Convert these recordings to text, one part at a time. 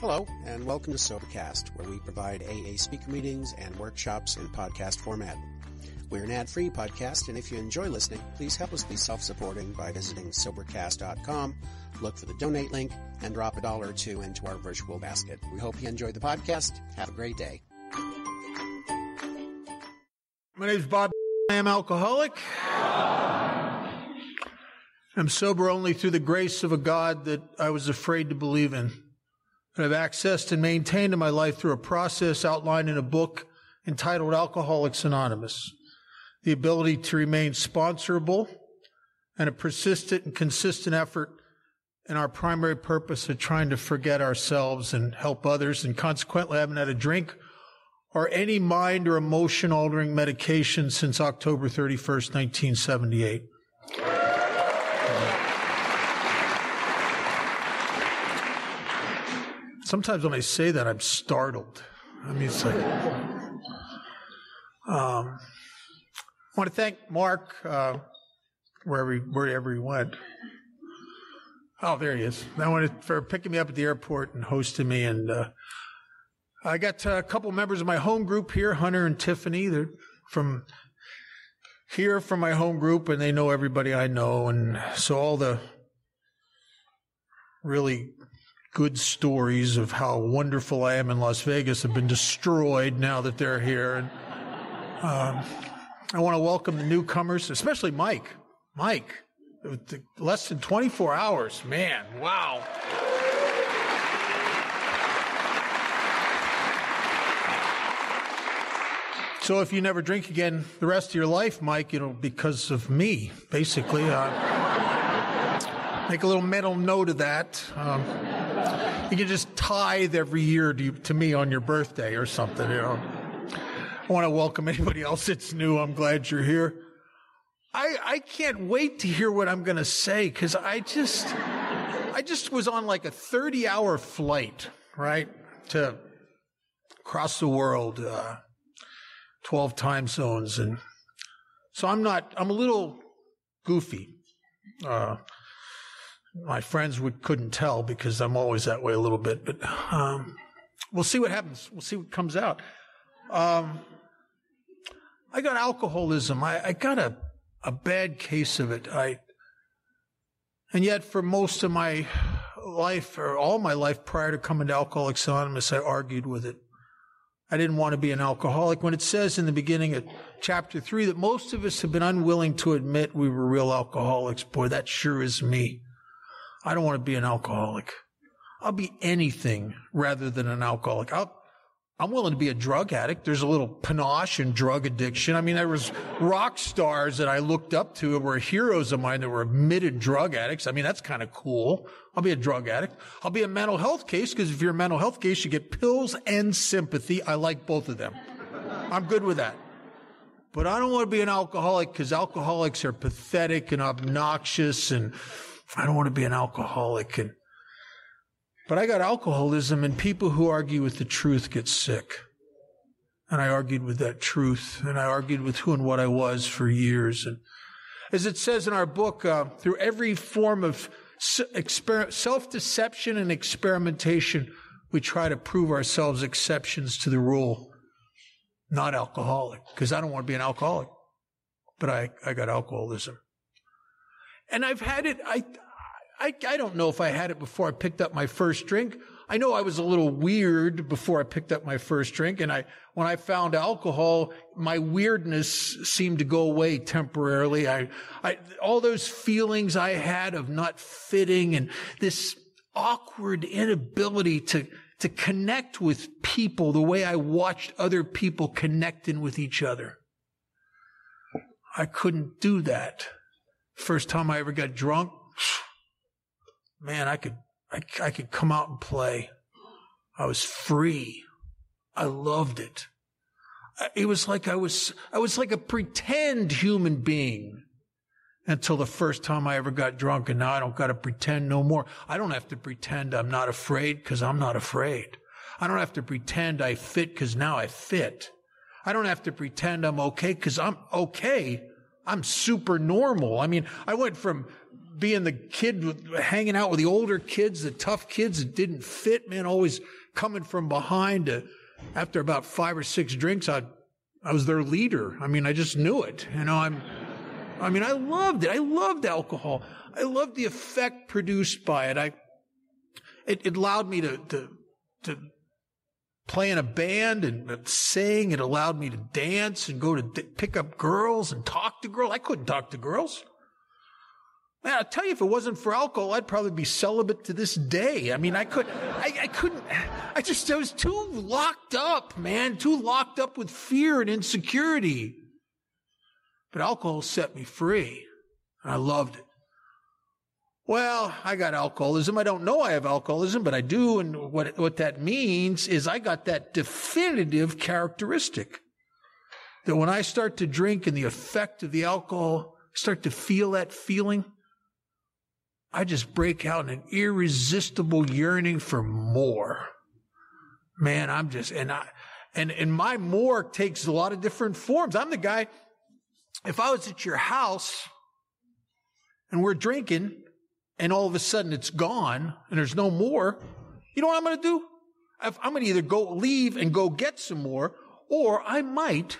Hello, and welcome to Sobercast, where we provide AA speaker meetings and workshops in podcast format. We're an ad-free podcast, and if you enjoy listening, please help us be self-supporting by visiting Sobercast.com, look for the donate link, and drop a dollar or two into our virtual basket. We hope you enjoy the podcast. Have a great day. My name's Bob. I am alcoholic. I'm sober only through the grace of a God that I was afraid to believe in. I've accessed and maintained in my life through a process outlined in a book entitled Alcoholics Anonymous. The ability to remain sponsorable and a persistent and consistent effort in our primary purpose of trying to forget ourselves and help others and consequently I haven't had a drink or any mind or emotion altering medication since October 31st, 1978. Sometimes when I say that, I'm startled. I mean, it's like, um, I want to thank Mark, uh, wherever, he, wherever he went. Oh, there he is. I wanted for picking me up at the airport and hosting me. And, uh, I got a couple members of my home group here, Hunter and Tiffany. They're from here from my home group and they know everybody I know. And so all the really good stories of how wonderful I am in Las Vegas have been destroyed now that they're here. And um, I want to welcome the newcomers, especially Mike. Mike, less than 24 hours. Man, wow. So if you never drink again the rest of your life, Mike, you know, because of me, basically. Uh, make a little mental note of that. Um, you can just tithe every year to, to me on your birthday or something, you know. I want to welcome anybody else that's new. I'm glad you're here. I, I can't wait to hear what I'm going to say because I just, I just was on like a 30 hour flight, right? To cross the world. Uh, 12 time zones. And so I'm not, I'm a little goofy. Uh, my friends would, couldn't tell because I'm always that way a little bit, but, um, we'll see what happens. We'll see what comes out. Um, I got alcoholism. I, I got a, a bad case of it. I, and yet for most of my life or all my life prior to coming to Alcoholics Anonymous, I argued with it. I didn't want to be an alcoholic. When it says in the beginning of chapter three that most of us have been unwilling to admit we were real alcoholics, boy, that sure is me. I don't want to be an alcoholic. I'll be anything rather than an alcoholic. I'll, I'm willing to be a drug addict. There's a little panache in drug addiction. I mean, there was rock stars that I looked up to and were heroes of mine that were admitted drug addicts. I mean, that's kind of cool. I'll be a drug addict. I'll be a mental health case because if you're a mental health case, you get pills and sympathy. I like both of them. I'm good with that. But I don't want to be an alcoholic because alcoholics are pathetic and obnoxious and I don't want to be an alcoholic and but I got alcoholism and people who argue with the truth get sick. And I argued with that truth and I argued with who and what I was for years. And as it says in our book, uh, through every form of exper- self-deception and experimentation, we try to prove ourselves exceptions to the rule, not alcoholic, because I don't want to be an alcoholic, but I, I got alcoholism. And I've had it, I, I, I don't know if I had it before I picked up my first drink. I know I was a little weird before I picked up my first drink. And I, when I found alcohol, my weirdness seemed to go away temporarily. I, I, all those feelings I had of not fitting and this awkward inability to, to connect with people the way I watched other people connecting with each other. I couldn't do that. First time I ever got drunk, man, I could, I, I could come out and play. I was free. I loved it. It was like I was, I was like a pretend human being until the first time I ever got drunk. And now I don't got to pretend no more. I don't have to pretend I'm not afraid because I'm not afraid. I don't have to pretend I fit because now I fit. I don't have to pretend I'm okay because I'm okay. I'm super normal. I mean, I went from being the kid with, hanging out with the older kids, the tough kids that didn't fit, man, always coming from behind to, after about five or six drinks, I, I was their leader. I mean, I just knew it. You know, I'm, I mean, I loved it. I loved alcohol. I loved the effect produced by it. I, it, it allowed me to, to, to play in a band and sing. It allowed me to dance and go to d- pick up girls and talk to girls. I couldn't talk to girls. Man, I'll tell you, if it wasn't for alcohol, I'd probably be celibate to this day. I mean, I could, I, I couldn't, I just, I was too locked up, man, too locked up with fear and insecurity. But alcohol set me free. And I loved it. Well, I got alcoholism. I don't know I have alcoholism, but I do. And what, what that means is I got that definitive characteristic that when I start to drink and the effect of the alcohol, I start to feel that feeling, I just break out in an irresistible yearning for more. Man, I'm just, and I, and, and my more takes a lot of different forms. I'm the guy, if I was at your house and we're drinking and all of a sudden it's gone and there's no more, you know what I'm going to do? I'm going to either go leave and go get some more, or I might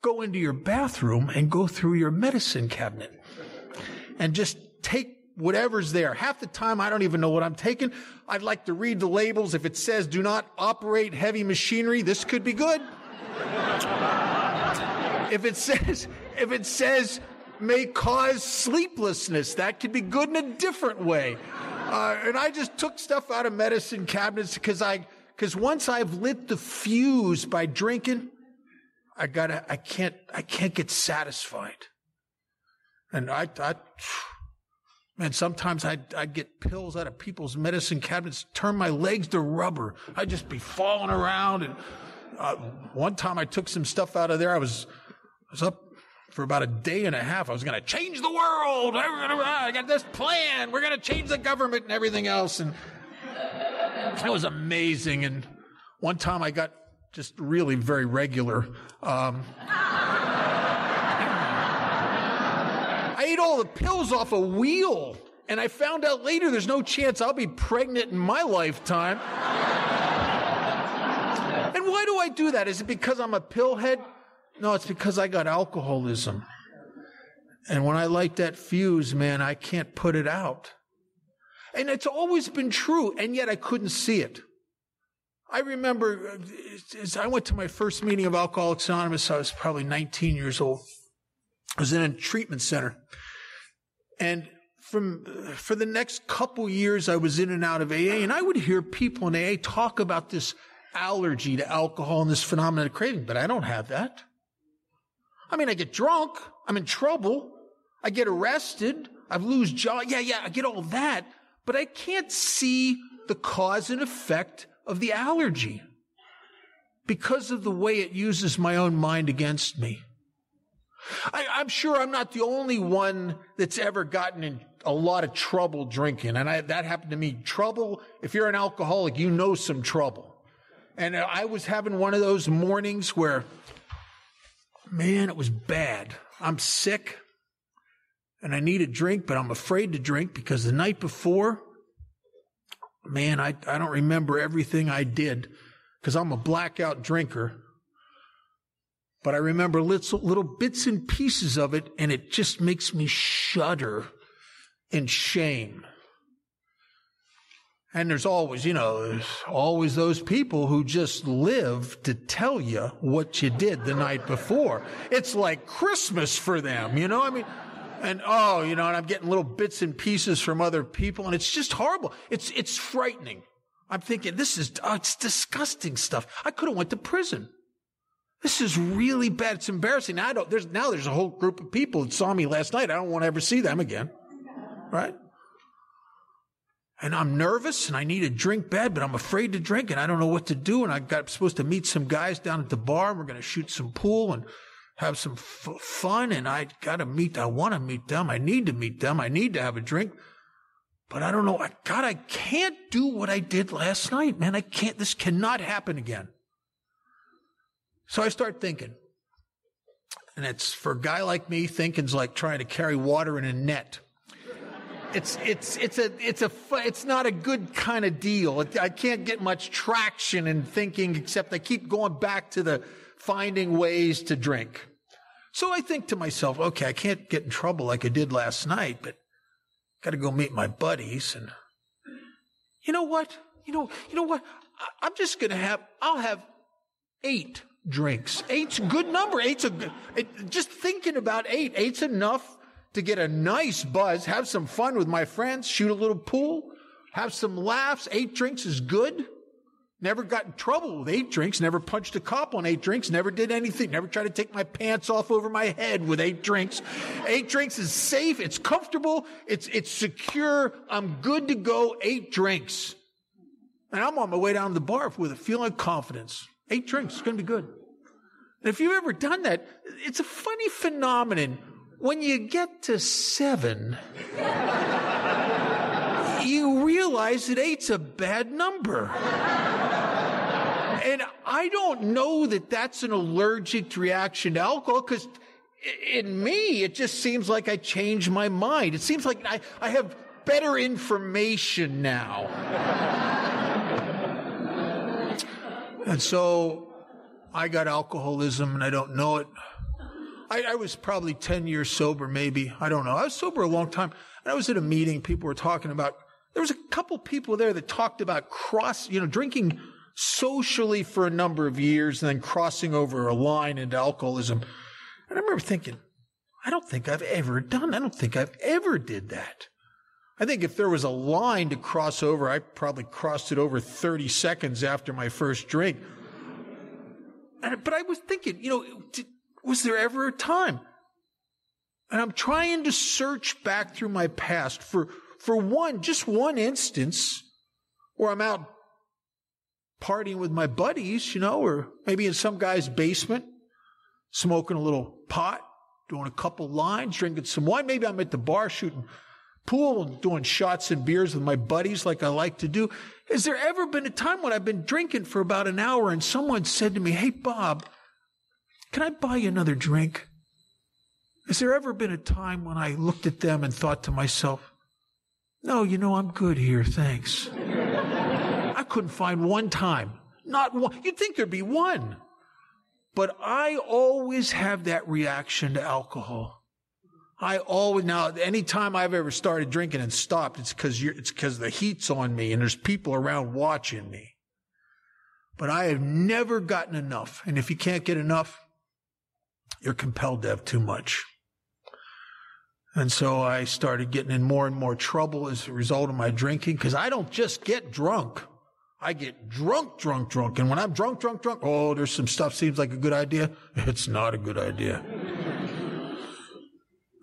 go into your bathroom and go through your medicine cabinet and just take whatever's there. Half the time, I don't even know what I'm taking. I'd like to read the labels. If it says do not operate heavy machinery, this could be good. if it says, if it says may cause sleeplessness. That could be good in a different way. Uh, and I just took stuff out of medicine cabinets because I, because once I've lit the fuse by drinking, I gotta, I can't, I can't get satisfied. And I, I, man, sometimes I'd, I'd get pills out of people's medicine cabinets, turn my legs to rubber. I'd just be falling around. And uh, one time I took some stuff out of there. I was, I was up for about a day and a half. I was going to change the world. I got this plan. We're going to change the government and everything else. And it was amazing. And one time I got just really very regular. Um, I ate all the pills off a wheel. And I found out later there's no chance I'll be pregnant in my lifetime. and why do I do that? Is it because I'm a pillhead? No, it's because I got alcoholism. And when I light that fuse, man, I can't put it out. And it's always been true, and yet I couldn't see it. I remember as I went to my first meeting of Alcoholics Anonymous, I was probably 19 years old. I was in a treatment center. And from, for the next couple years, I was in and out of AA, and I would hear people in AA talk about this allergy to alcohol and this phenomenon of craving, but I don't have that. I mean, I get drunk. I'm in trouble. I get arrested. I lose job. Yeah, yeah, I get all that. But I can't see the cause and effect of the allergy because of the way it uses my own mind against me. I, am sure I'm not the only one that's ever gotten in a lot of trouble drinking. And I, that happened to me. Trouble, if you're an alcoholic, you know some trouble. And I was having one of those mornings where man, it was bad. I'm sick and I need a drink, but I'm afraid to drink because the night before, man, I, I don't remember everything I did because I'm a blackout drinker. But I remember little, little bits and pieces of it, and it just makes me shudder in shame. And there's always, you know, there's always those people who just live to tell you what you did the night before. It's like Christmas for them, you know? I mean, and oh, you know, and I'm getting little bits and pieces from other people, and it's just horrible. It's, it's frightening. I'm thinking, this is, oh, it's disgusting stuff. I could have went to prison. This is really bad. It's embarrassing. Now I don't, there's, now there's a whole group of people that saw me last night. I don't want to ever see them again. Right? And I'm nervous and I need a drink bad, but I'm afraid to drink and I don't know what to do. And I got supposed to meet some guys down at the bar and we're going to shoot some pool and have some f- fun. And I got to meet, I want to meet them. I need to meet them. I need to have a drink, but I don't know. I, God, I can't do what I did last night, man. I can't, this cannot happen again. So I start thinking, and it's for a guy like me, thinking's like trying to carry water in a net. It's it's it's a it's a it's not a good kind of deal. I can't get much traction in thinking, except I keep going back to the finding ways to drink. So I think to myself, okay, I can't get in trouble like I did last night, but got to go meet my buddies. And you know what? You know, you know what? I, I'm just gonna have. I'll have eight drinks. Eight's a good number. Eight's a good. Just thinking about eight. Eight's enough to get a nice buzz, have some fun with my friends, shoot a little pool, have some laughs. Eight drinks is good. Never got in trouble with eight drinks, never punched a cop on eight drinks, never did anything, never tried to take my pants off over my head with eight drinks. Eight drinks is safe, it's comfortable, it's, it's secure, I'm good to go, eight drinks. And I'm on my way down to the bar with a feeling of confidence. Eight drinks, it's gonna be good. And if you've ever done that, it's a funny phenomenon when you get to seven, you realize that eight's a bad number. And I don't know that that's an allergic reaction to alcohol because in me, it just seems like I changed my mind. It seems like I, I have better information now. and so I got alcoholism and I don't know it. I, I, was probably 10 years sober, maybe. I don't know. I was sober a long time. And I was at a meeting. People were talking about, there was a couple people there that talked about cross, you know, drinking socially for a number of years and then crossing over a line into alcoholism. And I remember thinking, I don't think I've ever done, I don't think I've ever did that. I think if there was a line to cross over, I probably crossed it over 30 seconds after my first drink. And, but I was thinking, you know, was there ever a time? And I'm trying to search back through my past for, for one, just one instance where I'm out partying with my buddies, you know, or maybe in some guy's basement, smoking a little pot, doing a couple lines, drinking some wine. Maybe I'm at the bar shooting pool and doing shots and beers with my buddies like I like to do. Has there ever been a time when I've been drinking for about an hour and someone said to me, Hey, Bob, can I buy you another drink? Has there ever been a time when I looked at them and thought to myself, no, you know, I'm good here, thanks. I couldn't find one time. Not one. You'd think there'd be one. But I always have that reaction to alcohol. I always, now, anytime I've ever started drinking and stopped, it's because it's because the heat's on me and there's people around watching me. But I have never gotten enough. And if you can't get enough, you're compelled to have too much. And so I started getting in more and more trouble as a result of my drinking because I don't just get drunk. I get drunk, drunk, drunk. And when I'm drunk, drunk, drunk, oh, there's some stuff seems like a good idea. It's not a good idea.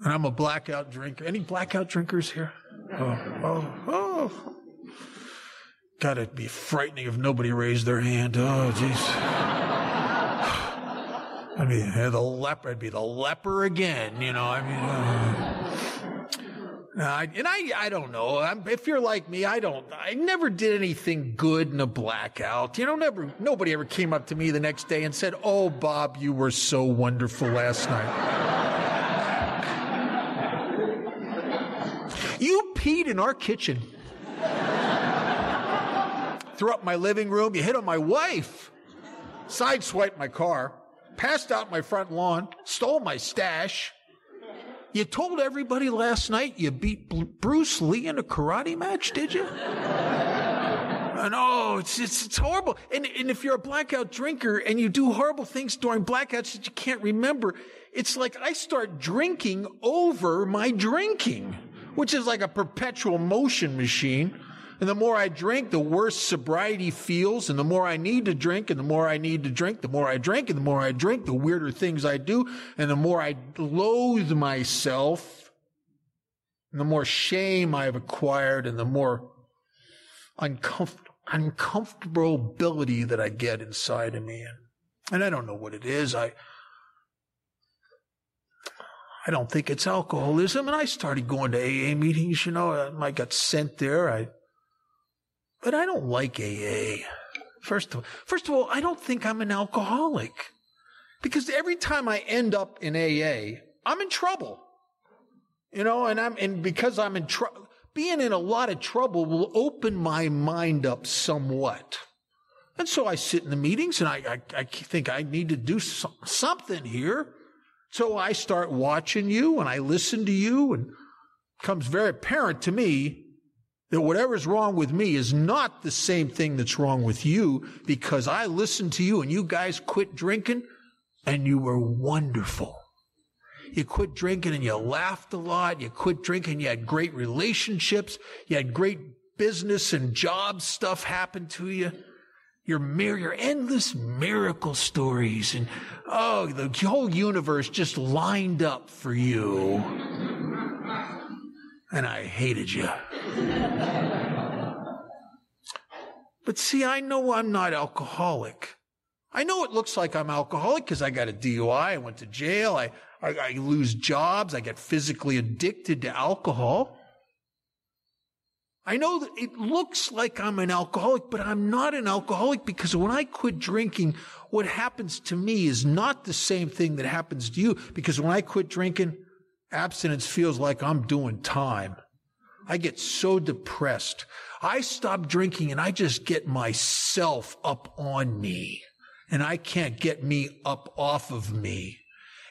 and I'm a blackout drinker. Any blackout drinkers here? Oh, oh, oh. Gotta be frightening if nobody raised their hand. Oh, jeez. I mean, the leper, I'd be the leper again, you know, I mean, uh, I, and I, I don't know. I'm, if you're like me, I don't, I never did anything good in a blackout. You know, never, nobody ever came up to me the next day and said, Oh, Bob, you were so wonderful last night. you peed in our kitchen. Threw up my living room. You hit on my wife. Sideswiped my car passed out my front lawn, stole my stash. You told everybody last night you beat Bruce Lee in a karate match, did you? And oh, it's, it's, it's horrible. And, and if you're a blackout drinker and you do horrible things during blackouts that you can't remember, it's like I start drinking over my drinking, which is like a perpetual motion machine. And the more I drink, the worse sobriety feels. And the more I need to drink, and the more I need to drink, the more I drink, and the more I drink, the weirder things I do. And the more I loathe myself, and the more shame I've acquired, and the more uncomfortable uncomfortability that I get inside of me. And, and I don't know what it is. I, I don't think it's alcoholism. And I started going to AA meetings, you know, I got sent there. I but I don't like AA. First of all, first of all, I don't think I'm an alcoholic because every time I end up in AA, I'm in trouble. You know, and I'm and because I'm in trouble being in a lot of trouble will open my mind up somewhat. And so I sit in the meetings and I, I, I think I need to do some, something here. So I start watching you and I listen to you and it becomes very apparent to me that whatever's wrong with me is not the same thing that's wrong with you because I listened to you and you guys quit drinking and you were wonderful. You quit drinking and you laughed a lot. You quit drinking. You had great relationships. You had great business and job stuff happen to you. Your, your endless miracle stories and oh, the whole universe just lined up for you. And I hated you. But see, I know I'm not alcoholic. I know it looks like I'm alcoholic because I got a DUI. I went to jail. I, I, I lose jobs. I get physically addicted to alcohol. I know that it looks like I'm an alcoholic, but I'm not an alcoholic because when I quit drinking, what happens to me is not the same thing that happens to you. Because when I quit drinking, abstinence feels like I'm doing time. I get so depressed. I stop drinking and I just get myself up on me and I can't get me up off of me.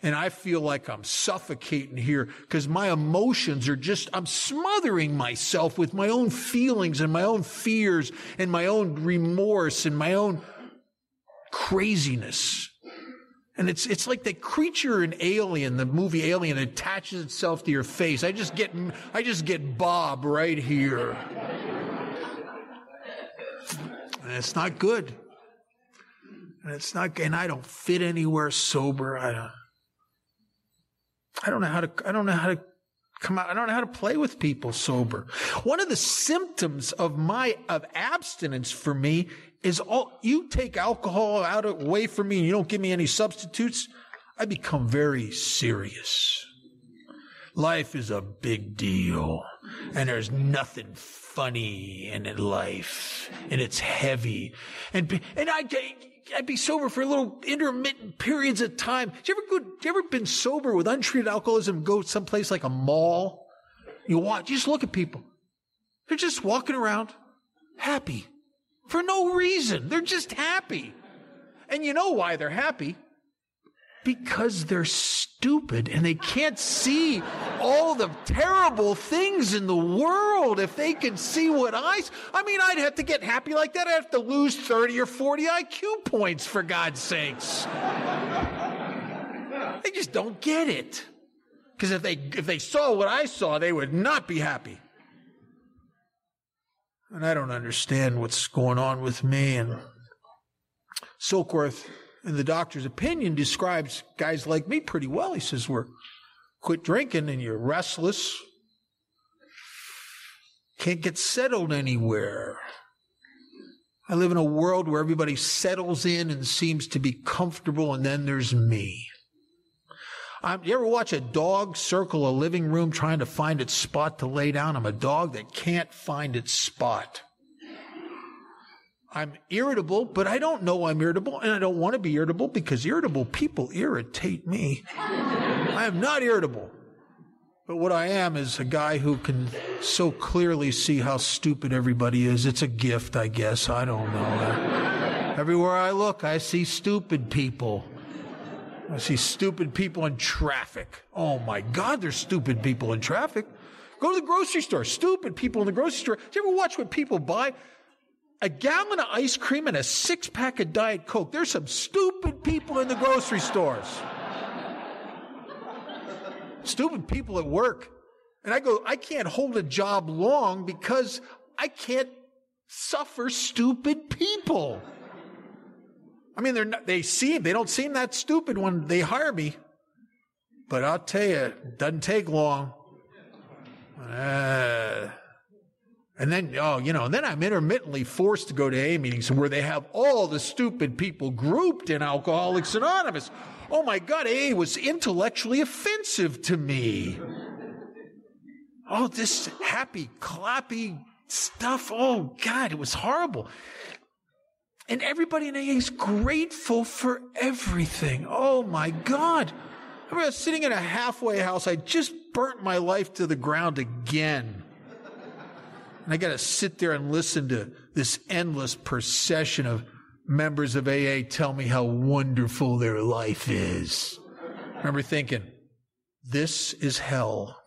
And I feel like I'm suffocating here because my emotions are just, I'm smothering myself with my own feelings and my own fears and my own remorse and my own craziness. And it's, it's like the creature in Alien, the movie Alien attaches itself to your face. I just get, I just get Bob right here. And it's not good. And it's not, and I don't fit anywhere sober. I don't, I don't know how to, I don't know how to come out. I don't know how to play with people sober. One of the symptoms of my, of abstinence for me is all, you take alcohol out of, away from me and you don't give me any substitutes. I become very serious. Life is a big deal and there's nothing funny in life and it's heavy and, and I, I'd be sober for little intermittent periods of time. You ever go, you ever been sober with untreated alcoholism go someplace like a mall? You watch, you just look at people. They're just walking around happy for no reason. They're just happy. And you know why they're happy? Because they're stupid and they can't see all the terrible things in the world. If they can see what I, I mean, I'd have to get happy like that. I'd have to lose 30 or 40 IQ points for God's sakes. they just don't get it. Because if they, if they saw what I saw, they would not be happy. And I don't understand what's going on with me. And Silkworth in the doctor's opinion, describes guys like me pretty well. He says, We're quit drinking and you're restless, can't get settled anywhere. I live in a world where everybody settles in and seems to be comfortable, and then there's me. Um, you ever watch a dog circle a living room trying to find its spot to lay down? I'm a dog that can't find its spot. I'm irritable, but I don't know I'm irritable, and I don't want to be irritable because irritable people irritate me. I am not irritable. But what I am is a guy who can so clearly see how stupid everybody is. It's a gift, I guess. I don't know. Everywhere I look, I see stupid people. I see stupid people in traffic. Oh my God, there's stupid people in traffic. Go to the grocery store. Stupid people in the grocery store. Do you ever watch what people buy? a gallon of ice cream and a six pack of Diet Coke. There's some stupid people in the grocery stores. stupid people at work. And I go, I can't hold a job long because I can't suffer stupid people. I mean, they're not, they seem, they don't seem that stupid when they hire me. But I'll tell you, it doesn't take long. Uh, and then, oh, you know, and then I'm intermittently forced to go to A meetings where they have all the stupid people grouped in Alcoholics Anonymous. Oh my God, A was intellectually offensive to me. Oh, this happy, clappy stuff. Oh God, it was horrible. And everybody in AA is grateful for everything. Oh my God. I was sitting in a halfway house. I just burnt my life to the ground again. And I got to sit there and listen to this endless procession of members of AA tell me how wonderful their life is. I remember thinking, this is hell.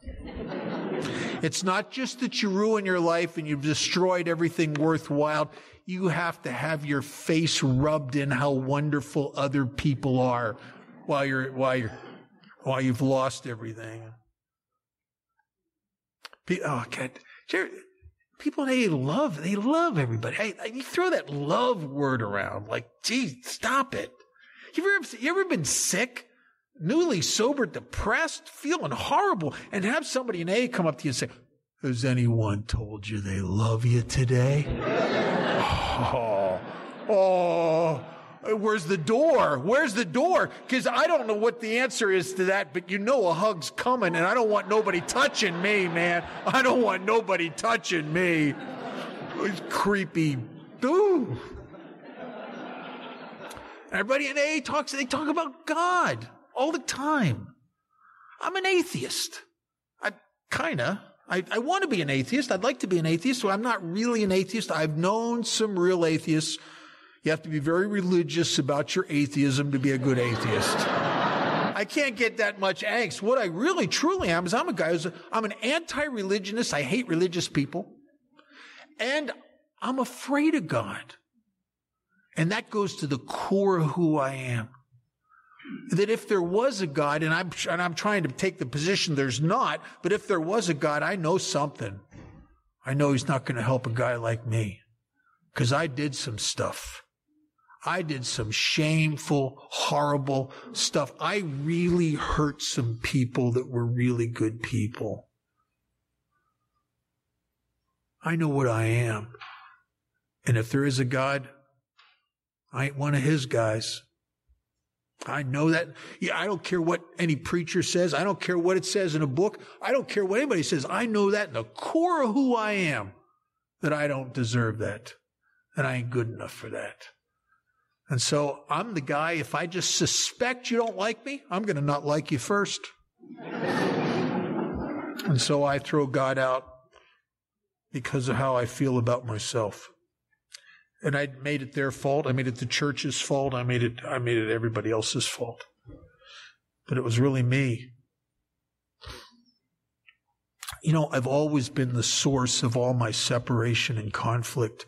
It's not just that you ruin your life and you've destroyed everything worthwhile. You have to have your face rubbed in how wonderful other people are while you're, while you're, while you've lost everything. Oh, God. People they love, they love everybody. Hey, you throw that love word around like, geez, stop it. You ever, you ever been sick? newly sober, depressed, feeling horrible, and have somebody in A come up to you and say, has anyone told you they love you today? Oh, oh, where's the door? Where's the door? Because I don't know what the answer is to that, but you know a hug's coming, and I don't want nobody touching me, man. I don't want nobody touching me. It's creepy. Ooh. Everybody in A talks, they talk about God all the time. I'm an atheist. I kinda. I, I want to be an atheist. I'd like to be an atheist, so I'm not really an atheist. I've known some real atheists. You have to be very religious about your atheism to be a good atheist. I can't get that much angst. What I really truly am is I'm a guy who's, a, I'm an anti-religionist. I hate religious people. And I'm afraid of God. And that goes to the core of who I am that if there was a God, and I'm, and I'm trying to take the position there's not, but if there was a God, I know something. I know he's not going to help a guy like me because I did some stuff. I did some shameful, horrible stuff. I really hurt some people that were really good people. I know what I am. And if there is a God, I ain't one of his guys. I know that. Yeah, I don't care what any preacher says. I don't care what it says in a book. I don't care what anybody says. I know that in the core of who I am that I don't deserve that. And I ain't good enough for that. And so I'm the guy, if I just suspect you don't like me, I'm going to not like you first. and so I throw God out because of how I feel about myself and I made it their fault. I made it the church's fault. I made it, I made it everybody else's fault. But it was really me. You know, I've always been the source of all my separation and conflict.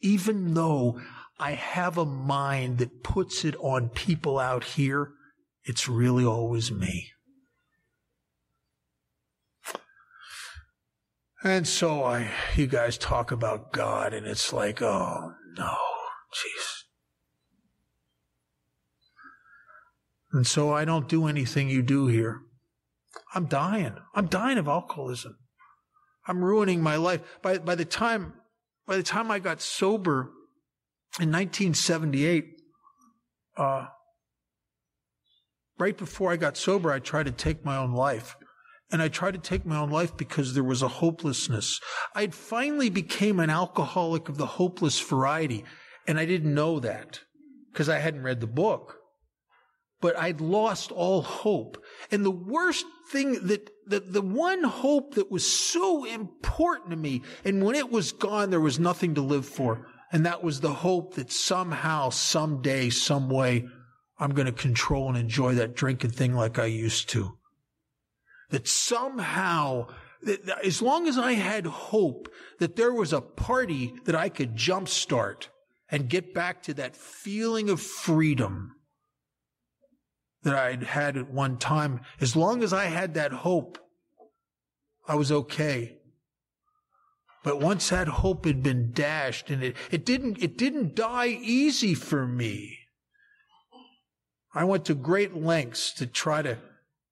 Even though I have a mind that puts it on people out here, it's really always me. And so I, you guys talk about God and it's like, oh no, jeez. And so I don't do anything you do here. I'm dying. I'm dying of alcoholism. I'm ruining my life. By, by the time, by the time I got sober in 1978, uh, right before I got sober, I tried to take my own life. And I tried to take my own life because there was a hopelessness. I'd finally became an alcoholic of the hopeless variety. And I didn't know that because I hadn't read the book. But I'd lost all hope. And the worst thing that, the, the one hope that was so important to me, and when it was gone, there was nothing to live for. And that was the hope that somehow, someday, some way, I'm going to control and enjoy that drinking thing like I used to that somehow, that as long as I had hope that there was a party that I could jumpstart and get back to that feeling of freedom that I'd had at one time, as long as I had that hope, I was okay. But once that hope had been dashed and it, it didn't, it didn't die easy for me. I went to great lengths to try to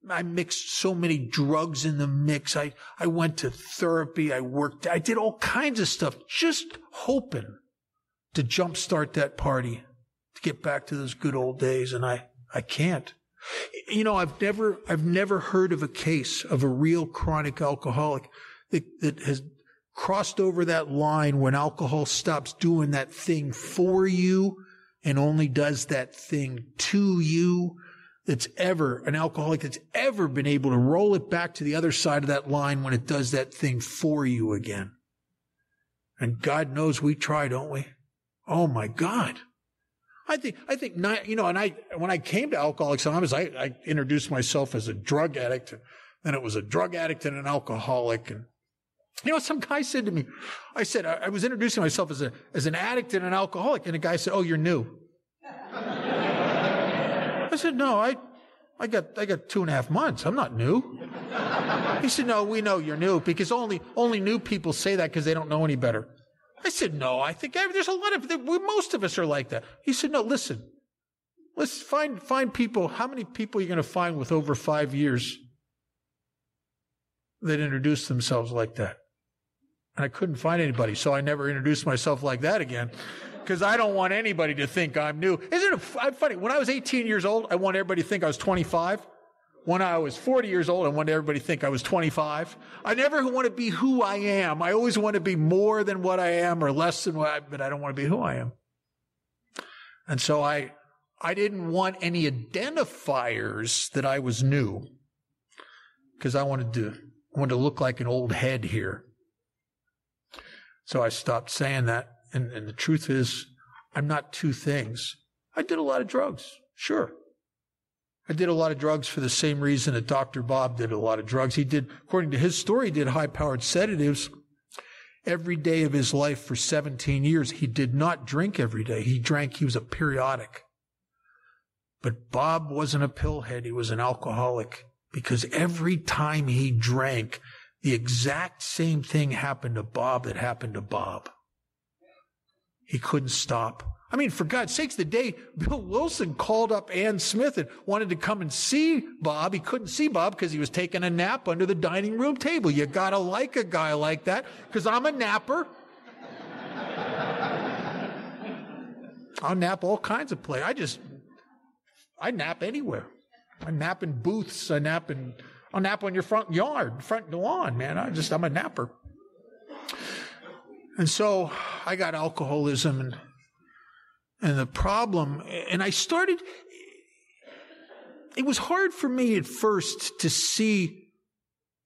I mixed so many drugs in the mix. I, I went to therapy. I worked. I did all kinds of stuff just hoping to jumpstart that party, to get back to those good old days. And I, I can't. You know, I've never, I've never heard of a case of a real chronic alcoholic that, that has crossed over that line when alcohol stops doing that thing for you and only does that thing to you that's ever, an alcoholic that's ever been able to roll it back to the other side of that line when it does that thing for you again. And God knows we try, don't we? Oh my God. I think, I think not, you know, and I, when I came to Alcoholics Anonymous, I, I introduced myself as a drug addict. And then it was a drug addict and an alcoholic. And, you know, some guy said to me, I said, I, I was introducing myself as a, as an addict and an alcoholic. And a guy said, Oh, you're new. I said, No, I, I got, I got two and a half months. I'm not new. He said, No, we know you're new because only, only new people say that because they don't know any better. I said, no, I think there's a lot of, most of us are like that. He said, no, listen, let's find, find people. How many people are you going to find with over five years that introduce themselves like that? And I couldn't find anybody. So I never introduced myself like that again because I don't want anybody to think I'm new. Isn't it funny? When I was 18 years old, I wanted everybody to think I was 25 when I was 40 years old, I wanted everybody to think I was 25. I never want to be who I am. I always want to be more than what I am or less than what I, am, but I don't want to be who I am. And so I, I didn't want any identifiers that I was new because I wanted to, I wanted to look like an old head here. So I stopped saying that. And, and the truth is, I'm not two things. I did a lot of drugs. Sure. I did a lot of drugs for the same reason that Dr. Bob did a lot of drugs. He did, according to his story, he did high powered sedatives every day of his life for 17 years. He did not drink every day. He drank, he was a periodic. But Bob wasn't a pillhead. He was an alcoholic because every time he drank, the exact same thing happened to Bob that happened to Bob. He couldn't stop. I mean, for God's sakes, the day Bill Wilson called up Anne Smith and wanted to come and see Bob, he couldn't see Bob because he was taking a nap under the dining room table. You gotta like a guy like that because I'm a napper. I'll nap all kinds of places. I just, I nap anywhere. I nap in booths. I nap in, I'll nap on your front yard, front lawn, man. I just, I'm a napper. And so I got alcoholism and and the problem, and I started, it was hard for me at first to see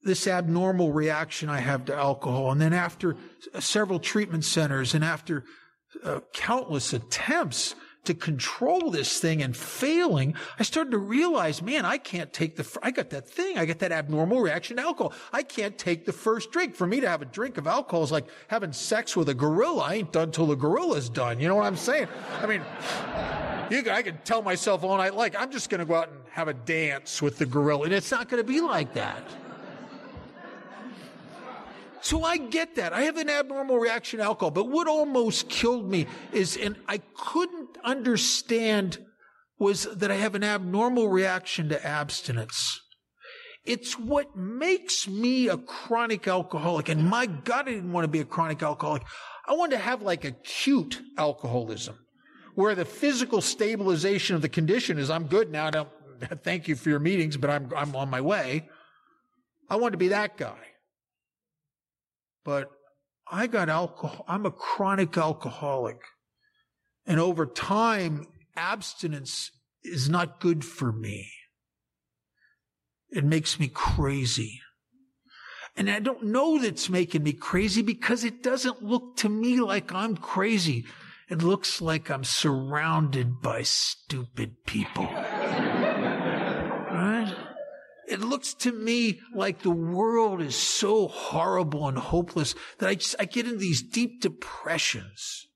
this abnormal reaction I have to alcohol. And then after several treatment centers and after uh, countless attempts, to control this thing and failing, I started to realize, man, I can't take the, I got that thing. I got that abnormal reaction to alcohol. I can't take the first drink. For me to have a drink of alcohol is like having sex with a gorilla. I ain't done till the gorilla's done. You know what I'm saying? I mean, you, I can tell myself all night, like, I'm just going to go out and have a dance with the gorilla. And it's not going to be like that. So I get that. I have an abnormal reaction to alcohol. But what almost killed me is, and I couldn't understand, was that I have an abnormal reaction to abstinence. It's what makes me a chronic alcoholic. And my God, I didn't want to be a chronic alcoholic. I wanted to have like acute alcoholism where the physical stabilization of the condition is I'm good now. Now, thank you for your meetings, but I'm, I'm on my way. I wanted to be that guy. But I got alcohol. I'm a chronic alcoholic. And over time, abstinence is not good for me. It makes me crazy. And I don't know that's making me crazy because it doesn't look to me like I'm crazy. It looks like I'm surrounded by stupid people. It looks to me like the world is so horrible and hopeless that I just, I get into these deep depressions.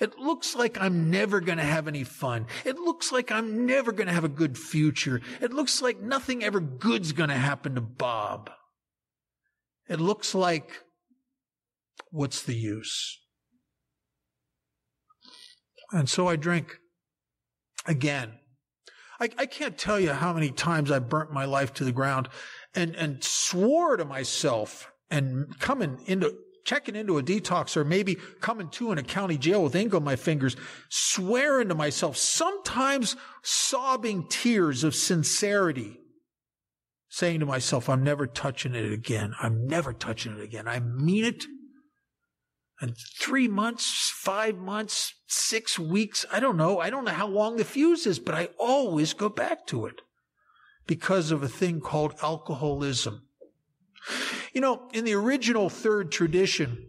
It looks like I'm never going to have any fun. It looks like I'm never going to have a good future. It looks like nothing ever good's going to happen to Bob. It looks like, what's the use? And so I drink again. I, I can't tell you how many times I burnt my life to the ground and, and swore to myself and coming into, checking into a detox or maybe coming to in a county jail with ink on my fingers, swearing to myself, sometimes sobbing tears of sincerity, saying to myself, I'm never touching it again. I'm never touching it again. I mean it. And three months, five months, six weeks, I don't know. I don't know how long the fuse is, but I always go back to it because of a thing called alcoholism. You know, in the original third tradition,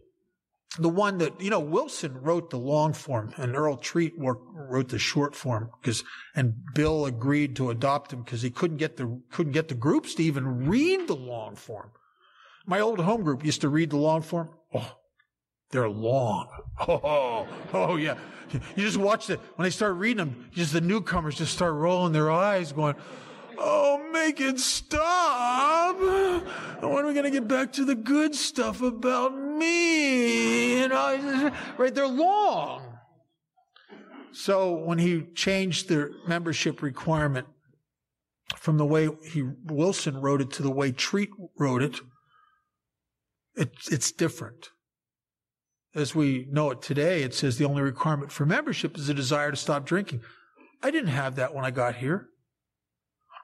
the one that you know Wilson wrote the long form and Earl Treat wrote the short form because and Bill agreed to adopt him because he couldn't get the couldn't get the groups to even read the long form. My old home group used to read the long form. Oh, they're long. Oh, oh yeah. You just watch it when they start reading them. Just the newcomers just start rolling their eyes, going, "Oh, make it stop! When are we going to get back to the good stuff about me?" You know, right? They're long. So when he changed the membership requirement from the way he Wilson wrote it to the way Treat wrote it, it it's different as we know it today, it says the only requirement for membership is a desire to stop drinking. I didn't have that when I got here.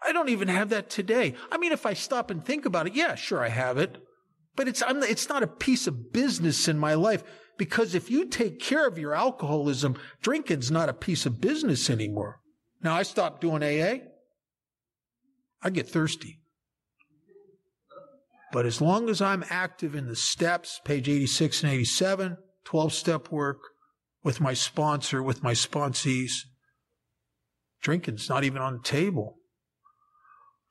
I don't even have that today. I mean, if I stop and think about it, yeah, sure, I have it. But it's, I'm, it's not a piece of business in my life because if you take care of your alcoholism, drinking's not a piece of business anymore. Now, I stopped doing AA. I get thirsty. But as long as I'm active in the steps, page 86 and 87, 12 step work with my sponsor, with my sponsees, drinking's not even on the table.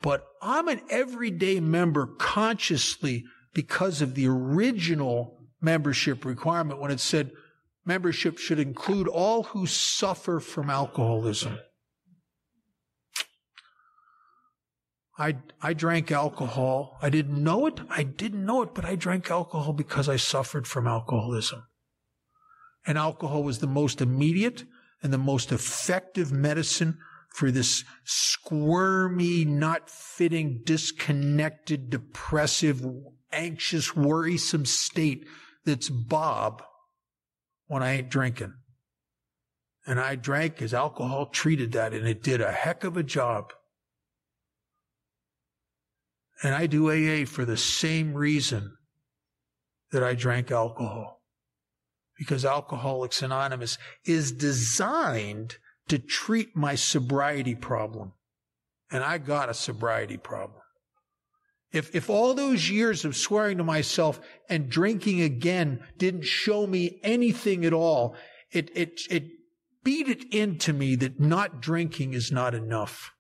But I'm an everyday member consciously because of the original membership requirement when it said membership should include all who suffer from alcoholism. I, I drank alcohol. I didn't know it. I didn't know it, but I drank alcohol because I suffered from alcoholism. And alcohol was the most immediate and the most effective medicine for this squirmy, not fitting, disconnected, depressive, anxious, worrisome state that's Bob when I ain't drinking. And I drank as alcohol treated that, and it did a heck of a job. And I do AA for the same reason that I drank alcohol. Because Alcoholics Anonymous is designed to treat my sobriety problem. And I got a sobriety problem. If, if all those years of swearing to myself and drinking again didn't show me anything at all, it, it, it beat it into me that not drinking is not enough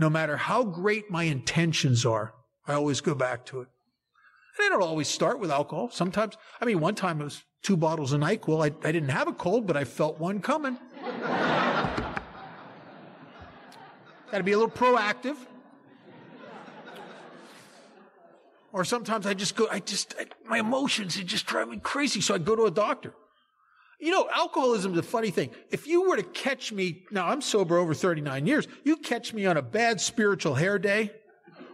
no matter how great my intentions are, I always go back to it. And I don't always start with alcohol. Sometimes, I mean, one time it was two bottles of NyQuil. I, I didn't have a cold, but I felt one coming. Got to be a little proactive. Or sometimes I just go, I just, I, my emotions, it just drive me crazy. So I go to a doctor. You know, alcoholism is a funny thing. If you were to catch me, now I'm sober over 39 years, you catch me on a bad spiritual hair day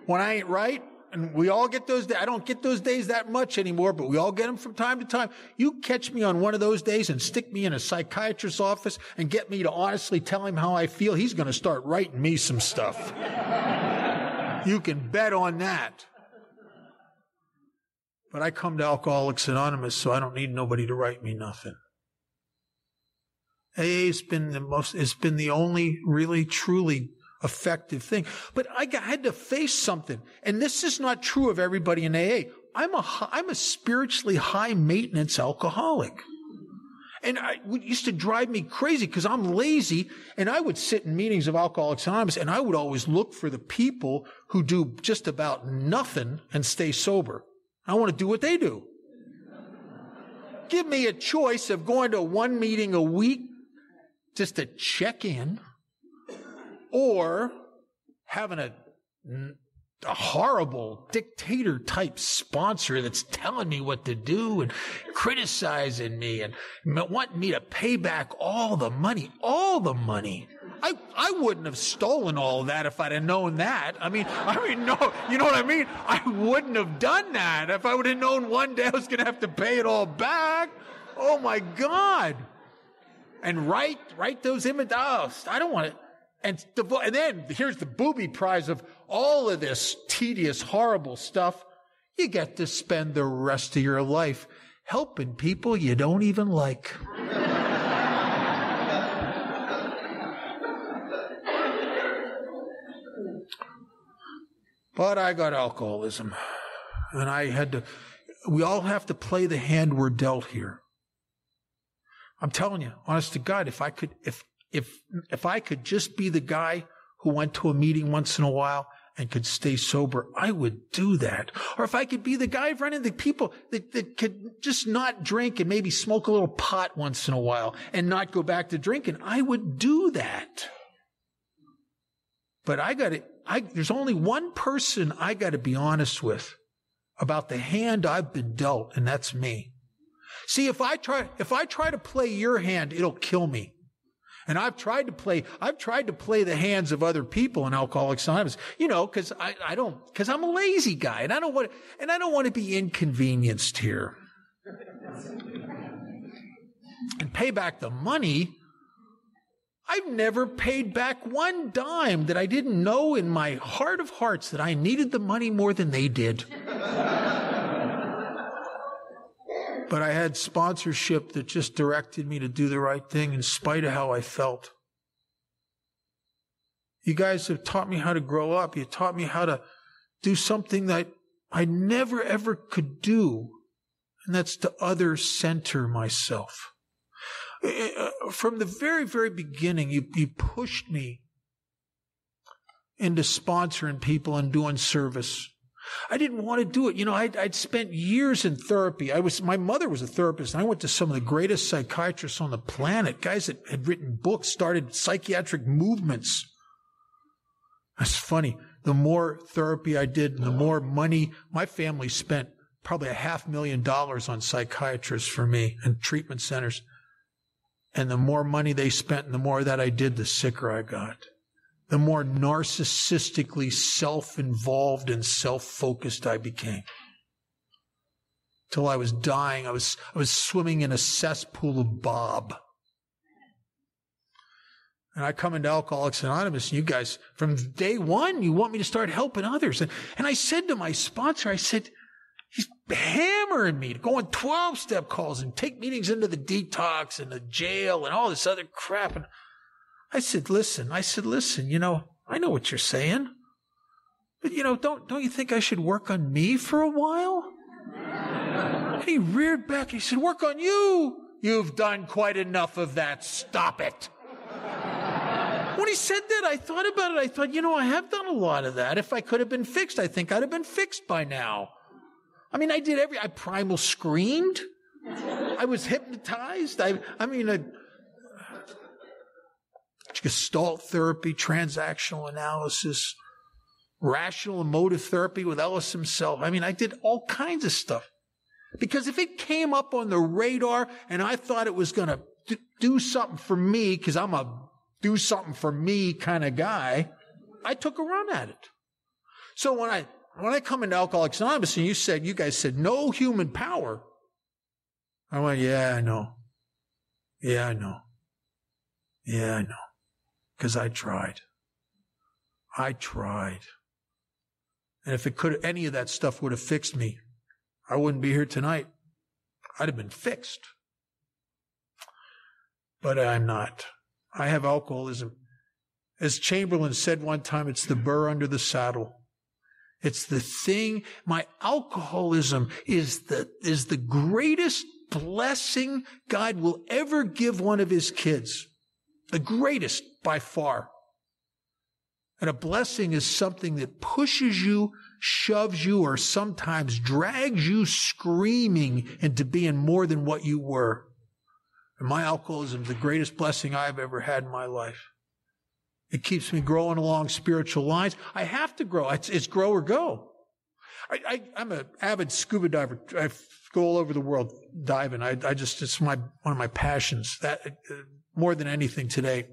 when I ain't right, and we all get those days. I don't get those days that much anymore, but we all get them from time to time. You catch me on one of those days and stick me in a psychiatrist's office and get me to honestly tell him how I feel, he's going to start writing me some stuff. you can bet on that. But I come to Alcoholics Anonymous, so I don't need nobody to write me nothing. AA has been the most, it's been the only really truly effective thing. But I had to face something. And this is not true of everybody in AA. I'm a, I'm a spiritually high maintenance alcoholic. And I, it used to drive me crazy because I'm lazy and I would sit in meetings of Alcoholics Anonymous and I would always look for the people who do just about nothing and stay sober. I want to do what they do. Give me a choice of going to one meeting a week just to check in or having a, a horrible dictator type sponsor that's telling me what to do and criticizing me and wanting me to pay back all the money, all the money. I, I wouldn't have stolen all that if I'd have known that. I mean, I mean, no, you know what I mean? I wouldn't have done that if I would have known one day I was going to have to pay it all back. Oh my God and write write those images. Oh, I don't want it. And, and then here's the booby prize of all of this tedious, horrible stuff. You get to spend the rest of your life helping people you don't even like. but I got alcoholism and I had to we all have to play the hand we're dealt here. I'm telling you, honest to God, if I could, if, if, if I could just be the guy who went to a meeting once in a while and could stay sober, I would do that. Or if I could be the guy running the people that, that could just not drink and maybe smoke a little pot once in a while and not go back to drinking, I would do that. But I got to, I, there's only one person I got to be honest with about the hand I've been dealt, and that's me. See, if I try, if I try to play your hand, it'll kill me. And I've tried to play, I've tried to play the hands of other people in Alcoholics Anonymous, you know, cause I, I don't, cause I'm a lazy guy and I don't want, and I don't want to be inconvenienced here. and pay back the money. I've never paid back one dime that I didn't know in my heart of hearts that I needed the money more than they did. But I had sponsorship that just directed me to do the right thing in spite of how I felt. You guys have taught me how to grow up. You taught me how to do something that I never ever could do, and that's to other center myself. Uh, uh, from the very, very beginning, you, you pushed me into sponsoring people and doing service. I didn't want to do it. You know, I'd, I'd, spent years in therapy. I was, my mother was a therapist and I went to some of the greatest psychiatrists on the planet, guys that had written books, started psychiatric movements. That's funny. The more therapy I did and the more money my family spent, probably a half million dollars on psychiatrists for me and treatment centers. And the more money they spent and the more that I did, the sicker I got the more narcissistically self-involved and self-focused I became. Till I was dying, I was, I was swimming in a cesspool of Bob. And I come into Alcoholics Anonymous, and you guys, from day one, you want me to start helping others. And, and I said to my sponsor, I said, he's hammering me to go on 12 step calls and take meetings into the detox and the jail and all this other crap. And I said, listen, I said, listen, you know, I know what you're saying. But you know, don't don't you think I should work on me for a while? He reared back. He said, Work on you. You've done quite enough of that. Stop it. When he said that, I thought about it. I thought, you know, I have done a lot of that. If I could have been fixed, I think I'd have been fixed by now. I mean, I did every, I primal screamed. I was hypnotized. I, I mean, I, gestalt therapy, transactional analysis, rational emotive therapy with Ellis himself. I mean, I did all kinds of stuff. Because if it came up on the radar and I thought it was going to do something for me, because I'm a do something for me kind of guy, I took a run at it. So when I when I come into Alcoholics Anonymous and you said you guys said no human power, I went, yeah, I know. Yeah, I know. Yeah, I know because I tried. I tried. And if it could, any of that stuff would have fixed me, I wouldn't be here tonight. I'd have been fixed. But I'm not. I have alcoholism. As Chamberlain said one time, it's the burr under the saddle. It's the thing. My alcoholism is the, is the greatest blessing God will ever give one of his kids. The greatest by far. And a blessing is something that pushes you, shoves you, or sometimes drags you screaming into being more than what you were. And my alcoholism is the greatest blessing I've ever had in my life. It keeps me growing along spiritual lines. I have to grow. It's, it's grow or go. I, am an avid scuba diver. I go all over the world diving. I, I just, it's my, one of my passions. That, uh, more than anything today.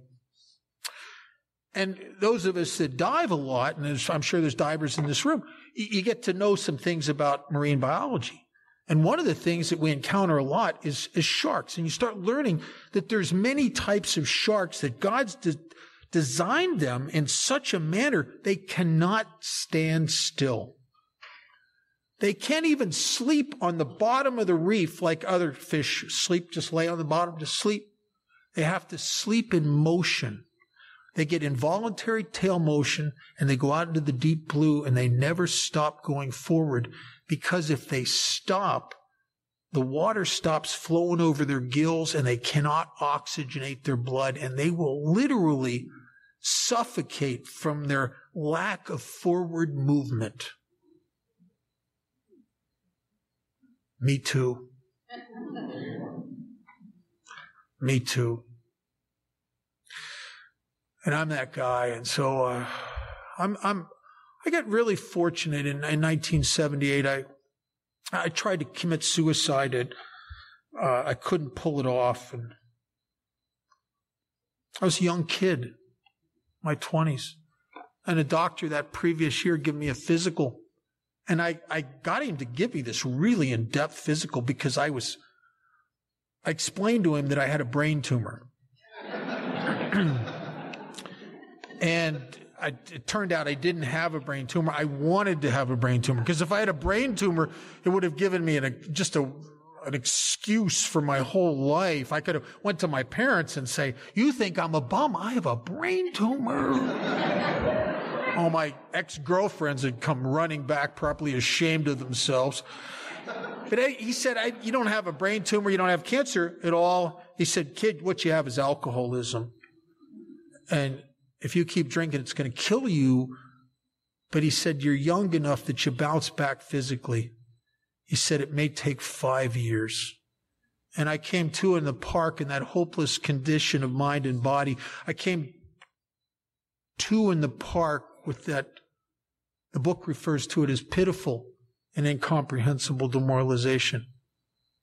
And those of us that dive a lot, and I'm sure there's divers in this room, you get to know some things about marine biology. And one of the things that we encounter a lot is, is sharks. And you start learning that there's many types of sharks that God's de- designed them in such a manner they cannot stand still. They can't even sleep on the bottom of the reef like other fish sleep, just lay on the bottom to sleep. They have to sleep in motion. They get involuntary tail motion and they go out into the deep blue and they never stop going forward because if they stop, the water stops flowing over their gills and they cannot oxygenate their blood and they will literally suffocate from their lack of forward movement. Me too. Me too. And I'm that guy. And so, uh, I'm, I'm, I got really fortunate in, in 1978. I, I tried to commit suicide. And, uh, I couldn't pull it off. And I was a young kid, my 20s. And a doctor that previous year gave me a physical. And I, I got him to give me this really in depth physical because I was, I explained to him that I had a brain tumor. and I, it turned out I didn't have a brain tumor. I wanted to have a brain tumor because if I had a brain tumor, it would have given me an, just a, an excuse for my whole life. I could have went to my parents and say, "You think I'm a bum? I have a brain tumor." All my ex-girlfriends had come running back, properly ashamed of themselves. But he said, you don't have a brain tumor, you don't have cancer at all. He said, kid, what you have is alcoholism. And if you keep drinking, it's going to kill you. But he said, you're young enough that you bounce back physically. He said, it may take five years. And I came to in the park in that hopeless condition of mind and body. I came to in the park with that, the book refers to it as pitiful and incomprehensible demoralization.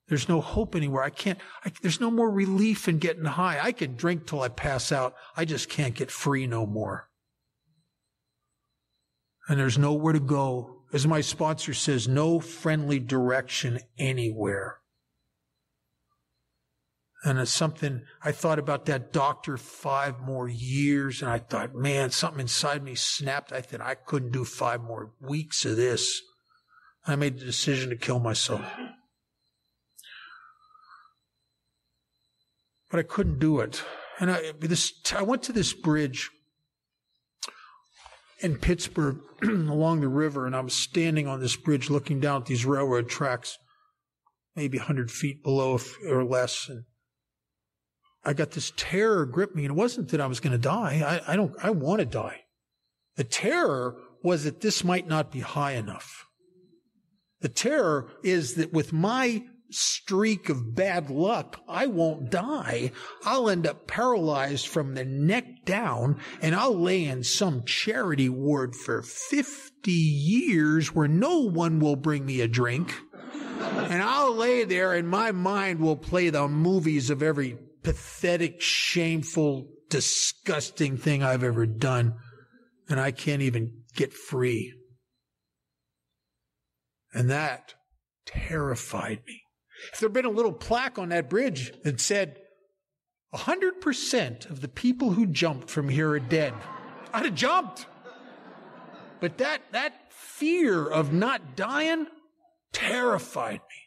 There's no hope anywhere. I can't, I, there's no more relief in getting high. I can drink till I pass out. I just can't get free no more. And there's nowhere to go. As my sponsor says, no friendly direction anywhere. And it's something I thought about that doctor five more years and I thought, man, something inside me snapped. I thought I couldn't do five more weeks of this. I made the decision to kill myself. But I couldn't do it. And I, this, I went to this bridge in Pittsburgh along the river and I was standing on this bridge looking down at these railroad tracks, maybe 100 feet below or less. And I got this terror grip me. And it wasn't that I was going to die. I, I don't, I want to die. The terror was that this might not be high enough. The terror is that with my streak of bad luck, I won't die. I'll end up paralyzed from the neck down and I'll lay in some charity ward for 50 years where no one will bring me a drink. And I'll lay there and my mind will play the movies of every pathetic, shameful, disgusting thing I've ever done. And I can't even get free. And that terrified me. If there'd been a little plaque on that bridge that said, 100% of the people who jumped from here are dead, I'd have jumped. But that, that fear of not dying terrified me.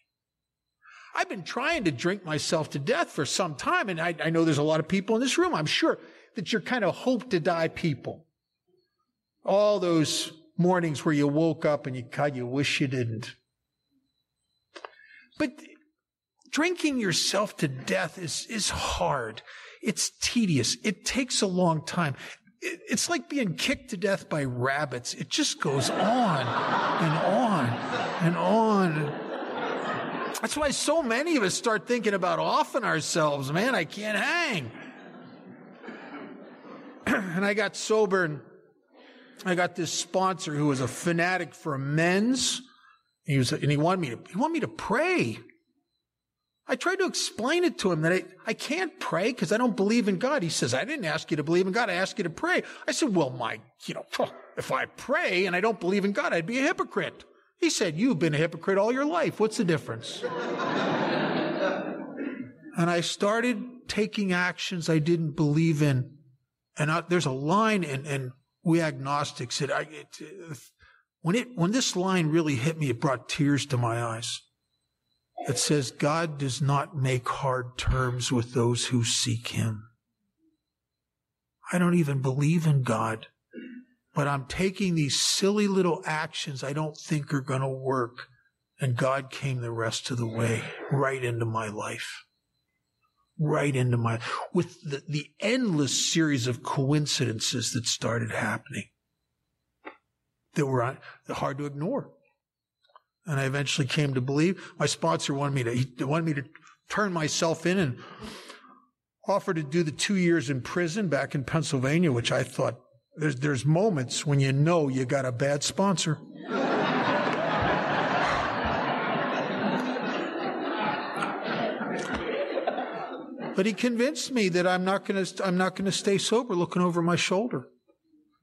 I've been trying to drink myself to death for some time, and I, I know there's a lot of people in this room, I'm sure, that you're kind of hope to die people. All those mornings where you woke up and you, God, you wish you didn't. But drinking yourself to death is, is hard. It's tedious. It takes a long time. It, it's like being kicked to death by rabbits. It just goes on and on and on. That's why so many of us start thinking about offing ourselves. Man, I can't hang. and I got sober and I got this sponsor who was a fanatic for men's. He was, and he wanted me to, he wanted me to pray. I tried to explain it to him that I, I can't pray because I don't believe in God. He says, I didn't ask you to believe in God. I asked you to pray. I said, well, my, you know, if I pray and I don't believe in God, I'd be a hypocrite. He said, You've been a hypocrite all your life. What's the difference? and I started taking actions I didn't believe in. And I, there's a line in, in We Agnostics that I, it, when it, when this line really hit me, it brought tears to my eyes. It says, God does not make hard terms with those who seek him. I don't even believe in God but I'm taking these silly little actions I don't think are going to work And God came the rest of the way right into my life. Right into my, with the, the endless series of coincidences that started happening that were hard to ignore. And I eventually came to believe my sponsor wanted me to, he wanted me to turn myself in and offer to do the two years in prison back in Pennsylvania, which I thought there's, there's moments when you know you got a bad sponsor. But he convinced me that I'm not going to, I'm not going to stay sober looking over my shoulder.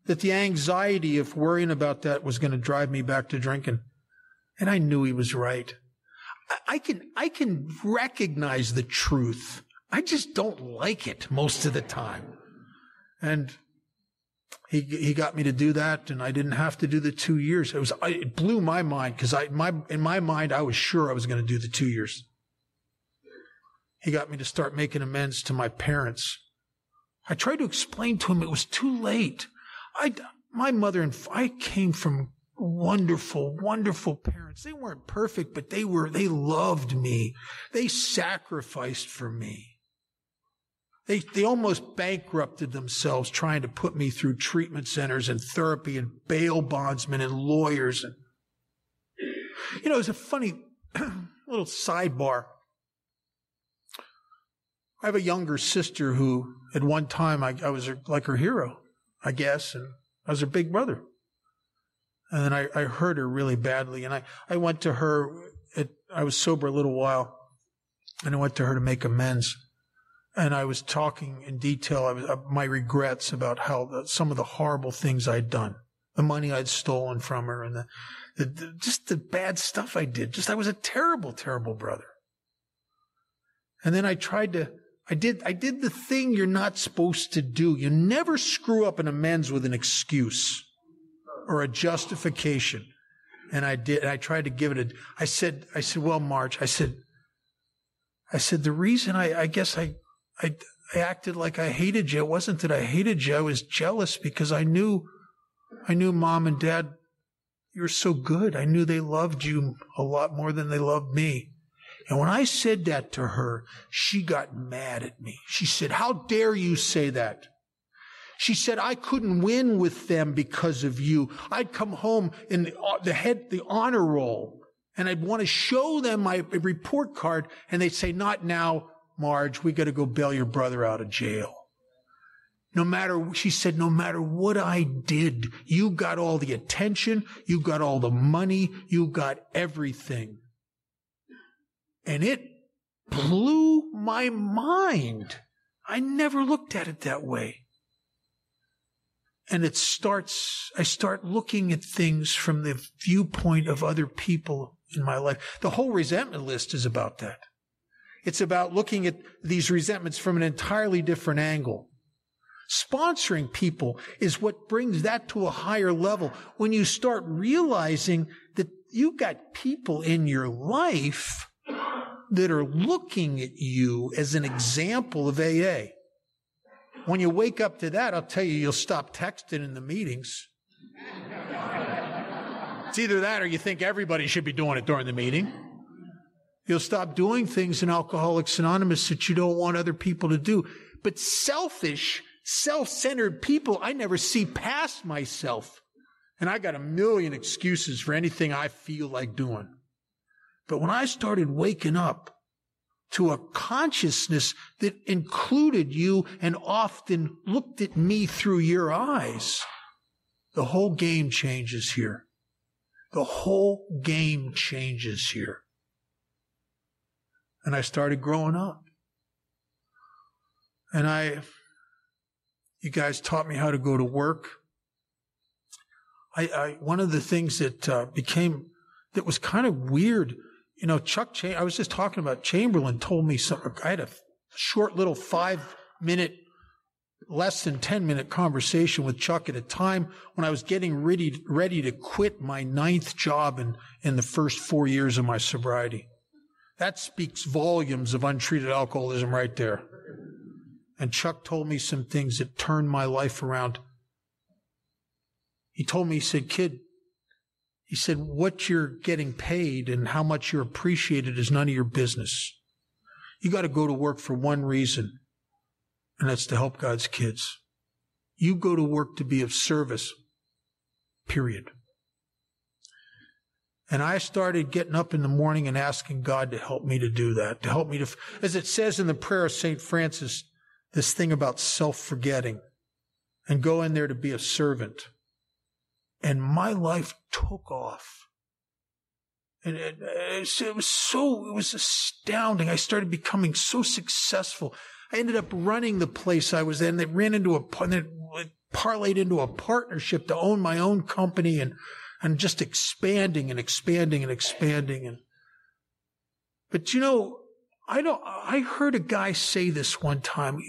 That the anxiety of worrying about that was going to drive me back to drinking. And I knew he was right. I, can, I can recognize the truth. I just don't like it most of the time. And he, he got me to do that and I didn't have to do the two years. It was, it blew my mind because I, my, in my mind, I was sure I was going to do the two years. He got me to start making amends to my parents. I tried to explain to him it was too late. I, my mother and I came from wonderful, wonderful parents. They weren't perfect, but they were, they loved me. They sacrificed for me. They, they almost bankrupted themselves trying to put me through treatment centers and therapy and bail bondsmen and lawyers. And, you know, it's a funny little sidebar. I have a younger sister who, at one time, I, I was her, like her hero, I guess, and I was her big brother. And then I, I hurt her really badly. And I, I went to her, at, I was sober a little while, and I went to her to make amends. And I was talking in detail of uh, my regrets about how the, some of the horrible things I'd done, the money I'd stolen from her, and the, the, the just the bad stuff I did. Just I was a terrible, terrible brother. And then I tried to I did, I did the thing you're not supposed to do. You never screw up an amends with an excuse or a justification. And I did, and I tried to give it a, I said, I said, well, Marge, I said, I said, the reason I, I guess I, I, I acted like I hated you. It wasn't that I hated you. I was jealous because I knew, I knew mom and dad, you were so good. I knew they loved you a lot more than they loved me. And when I said that to her, she got mad at me. She said, How dare you say that? She said, I couldn't win with them because of you. I'd come home in the, uh, the head, the honor roll, and I'd want to show them my report card, and they'd say, Not now, Marge. We got to go bail your brother out of jail. No matter, she said, no matter what I did, you got all the attention, you got all the money, you got everything. And it blew my mind. I never looked at it that way. And it starts, I start looking at things from the viewpoint of other people in my life. The whole resentment list is about that. It's about looking at these resentments from an entirely different angle. Sponsoring people is what brings that to a higher level. When you start realizing that you've got people in your life that are looking at you as an example of AA. When you wake up to that, I'll tell you, you'll stop texting in the meetings. It's either that or you think everybody should be doing it during the meeting. You'll stop doing things in Alcoholics Anonymous that you don't want other people to do. But selfish, self-centered people, I never see past myself. And I got a million excuses for anything I feel like doing. But when I started waking up to a consciousness that included you and often looked at me through your eyes, the whole game changes here. The whole game changes here. And I started growing up. And I, you guys taught me how to go to work. I, I one of the things that uh, became, that was kind of weird you know, Chuck, I was just talking about Chamberlain told me something. I had a short little five minute, less than 10 minute conversation with Chuck at a time when I was getting ready, ready to quit my ninth job in, in the first four years of my sobriety. That speaks volumes of untreated alcoholism right there. And Chuck told me some things that turned my life around. He told me, he said, kid, He said, what you're getting paid and how much you're appreciated is none of your business. You got to go to work for one reason, and that's to help God's kids. You go to work to be of service, period. And I started getting up in the morning and asking God to help me to do that, to help me to, as it says in the prayer of St. Francis, this thing about self forgetting and go in there to be a servant. And my life took off. And it, it, was so, it was astounding. I started becoming so successful. I ended up running the place I was in. It ran into a, parlayed into a partnership to own my own company and and just expanding and expanding and expanding and but you know i don't i heard a guy say this one time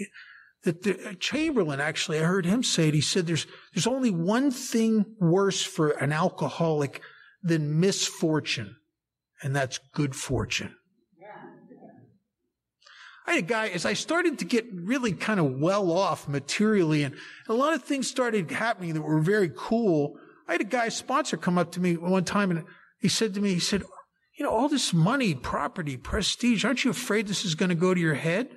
that the, uh, chamberlain actually i heard him say it he said there's there's only one thing worse for an alcoholic than misfortune and that's good fortune I had a guy, as I started to get really kind of well off materially, and a lot of things started happening that were very cool. I had a guy sponsor come up to me one time and he said to me, he said, you know, all this money, property, prestige, aren't you afraid this is going to go to your head?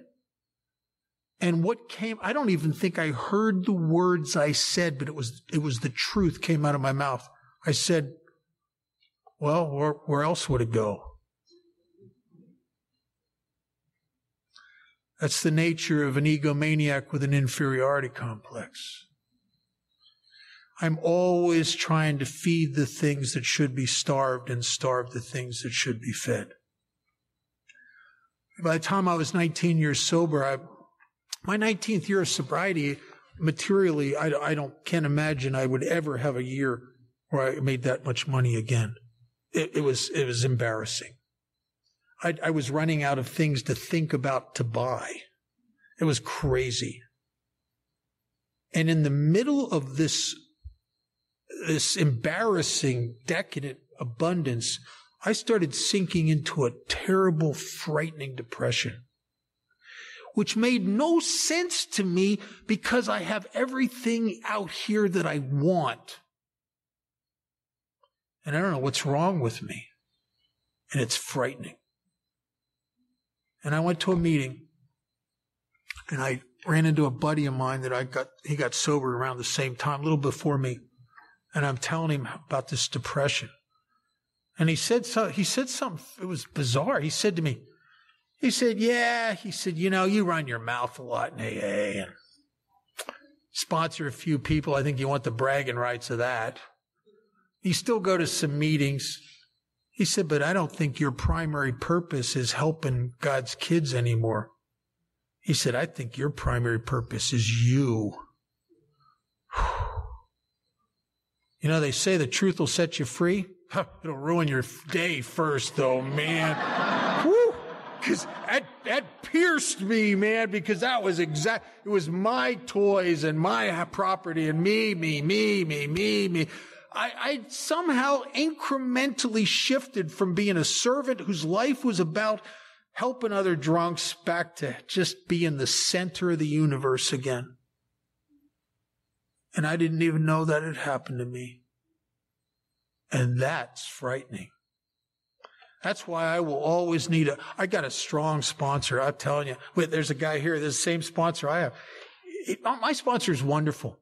And what came, I don't even think I heard the words I said, but it was, it was the truth came out of my mouth. I said, well, where, where else would it go? That's the nature of an egomaniac with an inferiority complex. I'm always trying to feed the things that should be starved and starve the things that should be fed. By the time I was 19 years sober, I, my 19th year of sobriety, materially, I, I don't can't imagine I would ever have a year where I made that much money again. It, it was it was embarrassing. I, I was running out of things to think about to buy. It was crazy. And in the middle of this this embarrassing, decadent abundance, I started sinking into a terrible, frightening depression, which made no sense to me because I have everything out here that I want. And I don't know what's wrong with me. And it's frightening. And I went to a meeting and I ran into a buddy of mine that I got, he got sober around the same time, a little before me and I'm telling him about this depression. And he said so, he said something, it was bizarre. He said to me, he said, yeah, he said, you know, you run your mouth a lot in AA and sponsor a few people. I think you want the bragging rights of that. You still go to some meetings. He said, but I don't think your primary purpose is helping God's kids anymore. He said, I think your primary purpose is you. You know, they say the truth will set you free. It'll ruin your day first, though, man. Because that, that pierced me, man, because that was exact, it was my toys and my property and me, me, me, me, me, me. I, I somehow incrementally shifted from being a servant whose life was about helping other drunks back to just being the center of the universe again. And I didn't even know that had happened to me. And that's frightening. That's why I will always need a, I got a strong sponsor. I'm telling you. Wait, there's a guy here, there's the same sponsor I have. My sponsor is wonderful.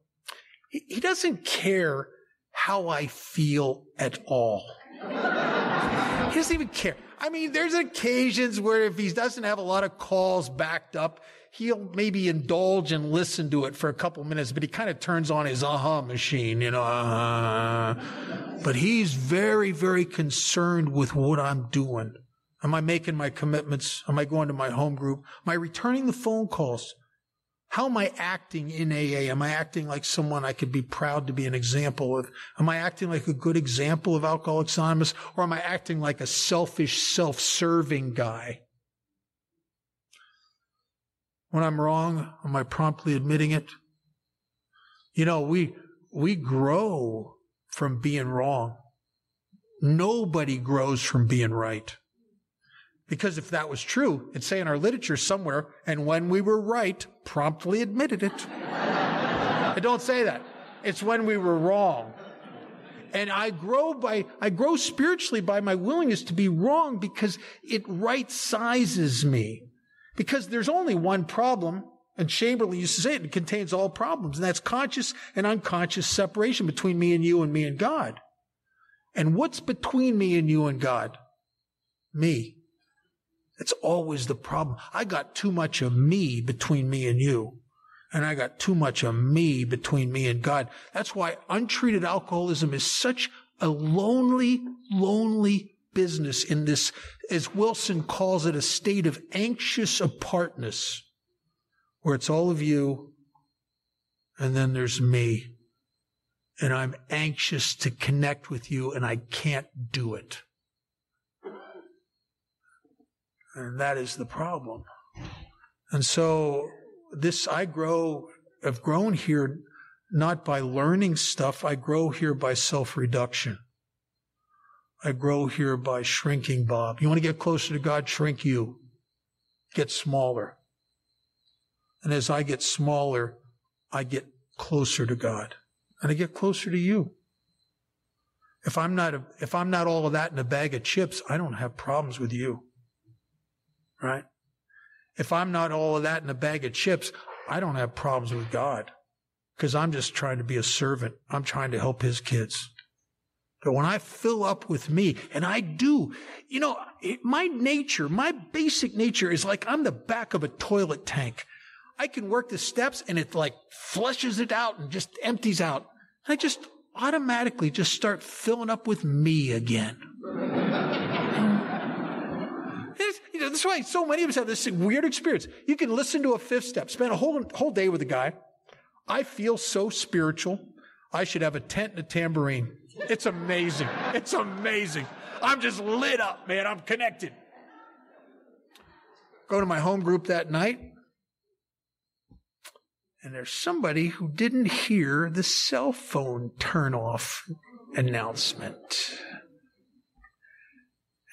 He, he doesn't care how I feel at all. he doesn't even care. I mean, there's occasions where if he doesn't have a lot of calls backed up, he'll maybe indulge and listen to it for a couple minutes, but he kind of turns on his aha machine, you know. Uh, but he's very, very concerned with what I'm doing. Am I making my commitments? Am I going to my home group? Am I returning the phone calls? How am I acting in AA? Am I acting like someone I could be proud to be an example of? Am I acting like a good example of Alcoholics Anonymous? Or am I acting like a selfish, self-serving guy? When I'm wrong, am I promptly admitting it? You know, we, we grow from being wrong. Nobody grows from being right. Because if that was true, it'd say in our literature somewhere, and when we were right, promptly admitted it. I don't say that. It's when we were wrong. And I grow by, I grow spiritually by my willingness to be wrong because it right sizes me. Because there's only one problem, and Chamberlain used to say it, it contains all problems, and that's conscious and unconscious separation between me and you and me and God. And what's between me and you and God? Me. It's always the problem. I got too much of me between me and you. And I got too much of me between me and God. That's why untreated alcoholism is such a lonely, lonely business in this, as Wilson calls it, a state of anxious apartness, where it's all of you and then there's me. And I'm anxious to connect with you and I can't do it. And that is the problem. And so this, I grow, have grown here not by learning stuff. I grow here by self reduction. I grow here by shrinking, Bob. You want to get closer to God? Shrink you. Get smaller. And as I get smaller, I get closer to God and I get closer to you. If I'm not, a, if I'm not all of that in a bag of chips, I don't have problems with you right? If I'm not all of that in a bag of chips, I don't have problems with God because I'm just trying to be a servant. I'm trying to help his kids. But when I fill up with me, and I do, you know, my nature, my basic nature is like I'm the back of a toilet tank. I can work the steps and it like flushes it out and just empties out. I just automatically just start filling up with me again. You know, that's why so many of us have this weird experience. You can listen to a fifth step, spend a whole, whole day with a guy. I feel so spiritual. I should have a tent and a tambourine. It's amazing. It's amazing. I'm just lit up, man. I'm connected. Go to my home group that night. And there's somebody who didn't hear the cell phone turn off announcement.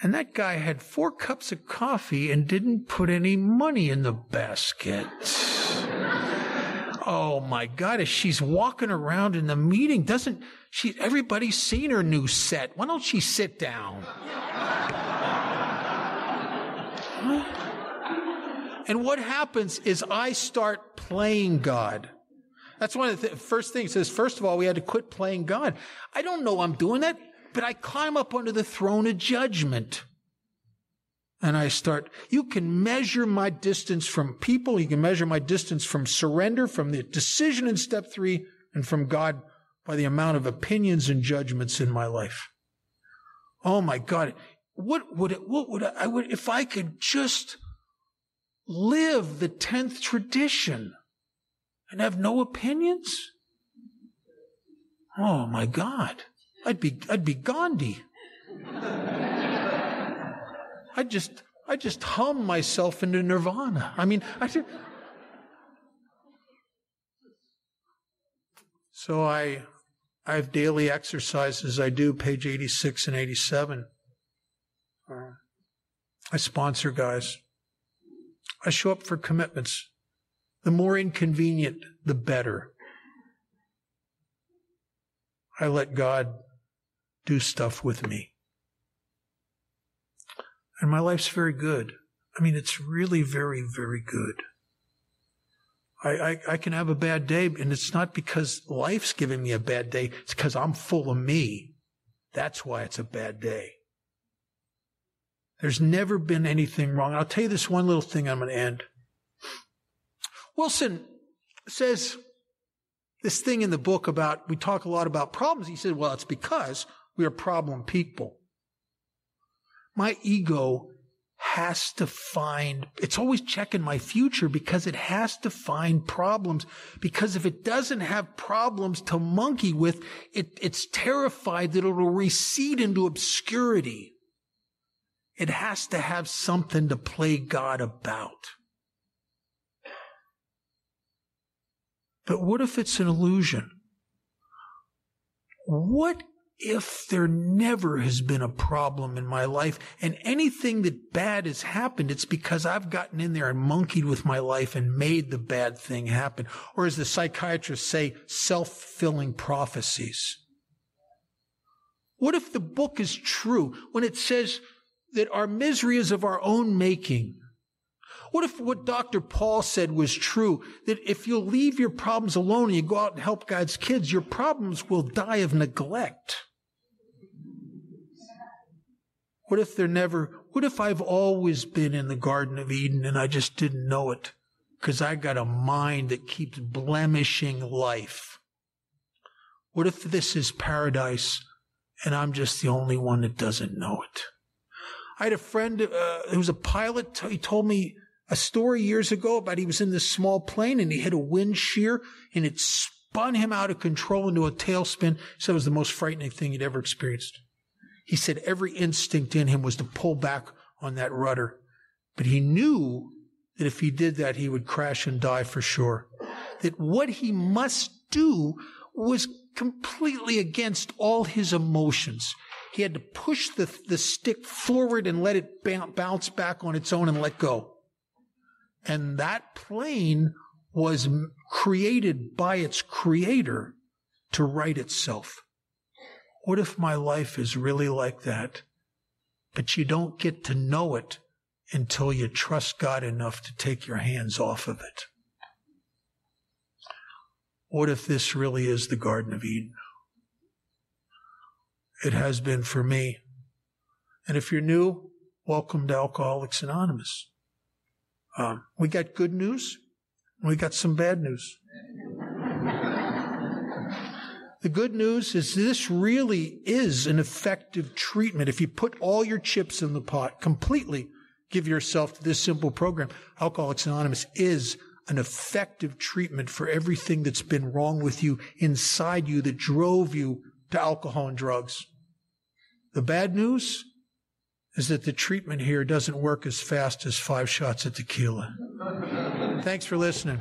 And that guy had four cups of coffee and didn't put any money in the basket. Oh my God, she's walking around in the meeting, doesn't she, everybody's seen her new set. Why don't she sit down? And what happens is I start playing God. That's one of the th- first things. Says, first of all, we had to quit playing God. I don't know I'm doing that but I climb up under the throne of judgment. And I start, you can measure my distance from people. You can measure my distance from surrender, from the decision in step three, and from God by the amount of opinions and judgments in my life. Oh my God. What would it, what would I, I would, if I could just live the 10th tradition and have no opinions? Oh my God. I'd be, I'd be Gandhi. I'd just, I just hum myself into nirvana. I mean, I just, so I, I have daily exercises I do, page 86 and 87. Uh, I sponsor guys. I show up for commitments. The more inconvenient, the better. I let God do stuff with me. And my life's very good. I mean, it's really very, very good. I, I, I, can have a bad day, and it's not because life's giving me a bad day. It's because I'm full of me. That's why it's a bad day. There's never been anything wrong. I'll tell you this one little thing I'm going to end. Wilson says this thing in the book about, we talk a lot about problems. He said, well, it's because we are problem people. My ego has to find, it's always checking my future because it has to find problems. Because if it doesn't have problems to monkey with, it, it's terrified that it'll recede into obscurity. It has to have something to play God about. But what if it's an illusion? What if there never has been a problem in my life and anything that bad has happened, it's because I've gotten in there and monkeyed with my life and made the bad thing happen. Or as the psychiatrists say, self-fulfilling prophecies. What if the book is true when it says that our misery is of our own making? What if what Dr. Paul said was true? That if you leave your problems alone and you go out and help God's kids, your problems will die of neglect. What if they're never, what if I've always been in the Garden of Eden and I just didn't know it? Because I got a mind that keeps blemishing life. What if this is paradise and I'm just the only one that doesn't know it? I had a friend uh, who was a pilot. He told me a story years ago about he was in this small plane and he hit a wind shear and it spun him out of control into a tailspin. So it was the most frightening thing he'd ever experienced. He said every instinct in him was to pull back on that rudder, but he knew that if he did that, he would crash and die for sure. That what he must do was completely against all his emotions. He had to push the, the stick forward and let it bounce back on its own and let go. And that plane was created by its creator to right itself. What if my life is really like that? But you don't get to know it until you trust God enough to take your hands off of it. What if this really is the Garden of Eden? It has been for me. And if you're new, welcome to Alcoholics Anonymous. Um, we got good news. We got some bad news. The good news is this really is an effective treatment. If you put all your chips in the pot, completely give yourself to this simple program, Alcoholics Anonymous is an effective treatment for everything that's been wrong with you inside you that drove you to alcohol and drugs. The bad news is that the treatment here doesn't work as fast as five shots of tequila. Thanks for listening.